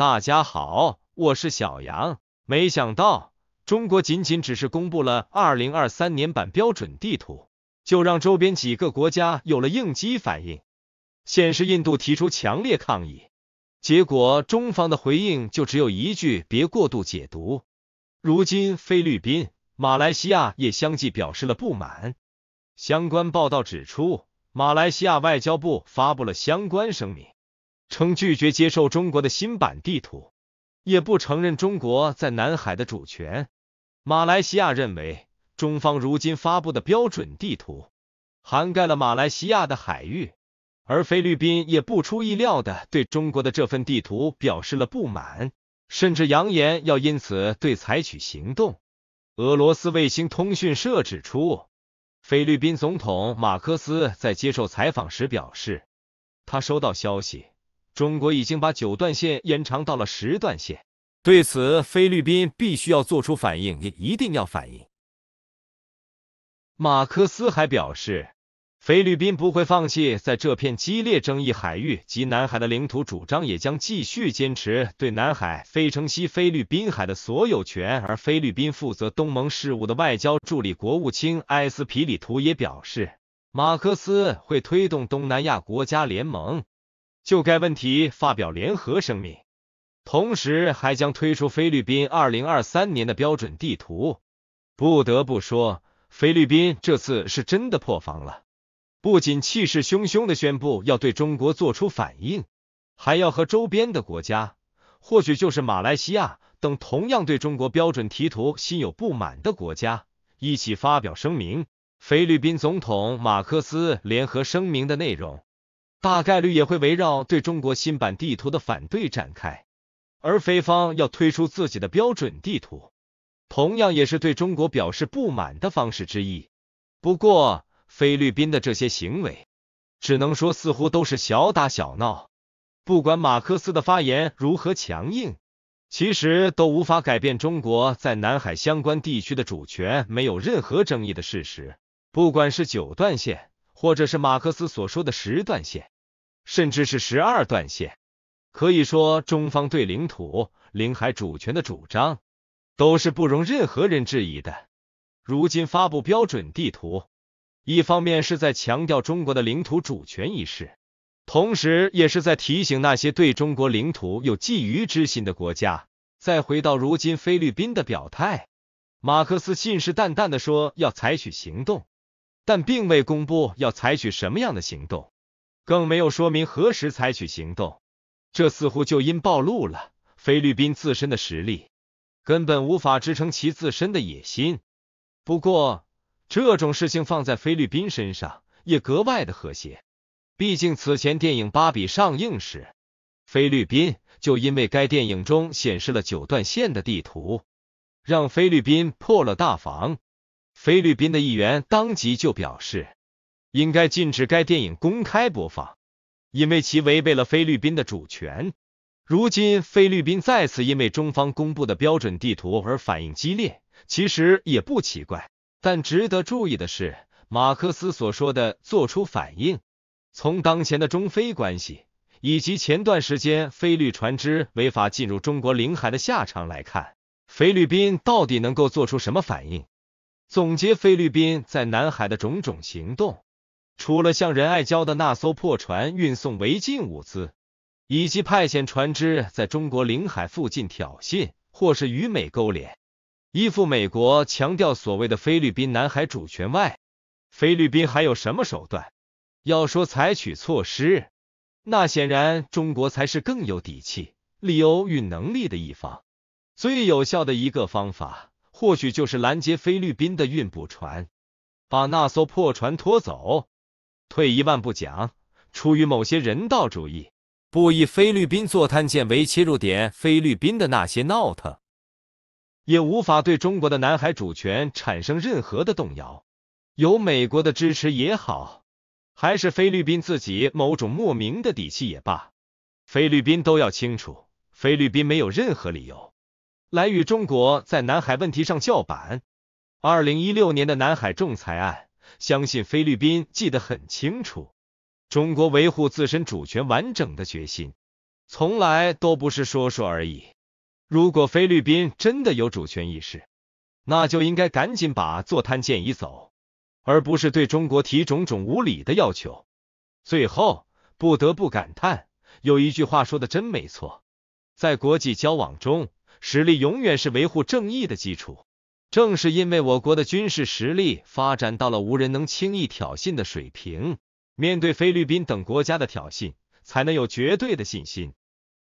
大家好，我是小杨。没想到中国仅仅只是公布了二零二三年版标准地图，就让周边几个国家有了应激反应。先是印度提出强烈抗议，结果中方的回应就只有一句：别过度解读。如今菲律宾、马来西亚也相继表示了不满。相关报道指出，马来西亚外交部发布了相关声明。称拒绝接受中国的新版地图，也不承认中国在南海的主权。马来西亚认为，中方如今发布的标准地图涵盖了马来西亚的海域，而菲律宾也不出意料的对中国的这份地图表示了不满，甚至扬言要因此对采取行动。俄罗斯卫星通讯社指出，菲律宾总统马克思在接受采访时表示，他收到消息。中国已经把九段线延长到了十段线，对此菲律宾必须要做出反应，也一定要反应。马克思还表示，菲律宾不会放弃在这片激烈争议海域及南海的领土主张，也将继续坚持对南海非城西菲律宾海的所有权。而菲律宾负责东盟事务的外交助理国务卿埃斯皮里图也表示，马克思会推动东南亚国家联盟。就该问题发表联合声明，同时还将推出菲律宾二零二三年的标准地图。不得不说，菲律宾这次是真的破防了，不仅气势汹汹的宣布要对中国做出反应，还要和周边的国家，或许就是马来西亚等同样对中国标准地图心有不满的国家一起发表声明。菲律宾总统马克思联合声明的内容。大概率也会围绕对中国新版地图的反对展开，而菲方要推出自己的标准地图，同样也是对中国表示不满的方式之一。不过，菲律宾的这些行为，只能说似乎都是小打小闹。不管马克思的发言如何强硬，其实都无法改变中国在南海相关地区的主权没有任何争议的事实。不管是九段线。或者是马克思所说的十段线，甚至是十二段线，可以说中方对领土、领海主权的主张都是不容任何人质疑的。如今发布标准地图，一方面是在强调中国的领土主权一事，同时也是在提醒那些对中国领土有觊觎之心的国家。再回到如今菲律宾的表态，马克思信誓旦旦的说要采取行动。但并未公布要采取什么样的行动，更没有说明何时采取行动。这似乎就因暴露了菲律宾自身的实力，根本无法支撑其自身的野心。不过，这种事情放在菲律宾身上也格外的和谐。毕竟此前电影《芭比》上映时，菲律宾就因为该电影中显示了九段线的地图，让菲律宾破了大防。菲律宾的议员当即就表示，应该禁止该电影公开播放，因为其违背了菲律宾的主权。如今菲律宾再次因为中方公布的标准地图而反应激烈，其实也不奇怪。但值得注意的是，马克思所说的做出反应，从当前的中菲关系以及前段时间菲律船只违法进入中国领海的下场来看，菲律宾到底能够做出什么反应？总结菲律宾在南海的种种行动，除了向仁爱礁的那艘破船运送违禁物资，以及派遣船只在中国领海附近挑衅或是与美勾连，依附美国强调所谓的菲律宾南海主权外，菲律宾还有什么手段？要说采取措施，那显然中国才是更有底气、理由与能力的一方。最有效的一个方法。或许就是拦截菲律宾的运补船，把那艘破船拖走。退一万步讲，出于某些人道主义，不以菲律宾坐滩舰为切入点，菲律宾的那些闹腾，也无法对中国的南海主权产生任何的动摇。有美国的支持也好，还是菲律宾自己某种莫名的底气也罢，菲律宾都要清楚，菲律宾没有任何理由。来与中国在南海问题上叫板。二零一六年的南海仲裁案，相信菲律宾记得很清楚，中国维护自身主权完整的决心。从来都不是说说而已。如果菲律宾真的有主权意识，那就应该赶紧把坐滩舰移走，而不是对中国提种种无理的要求。最后，不得不感叹，有一句话说的真没错，在国际交往中，实力永远是维护正义的基础。正是因为我国的军事实力发展到了无人能轻易挑衅的水平，面对菲律宾等国家的挑衅，才能有绝对的信心。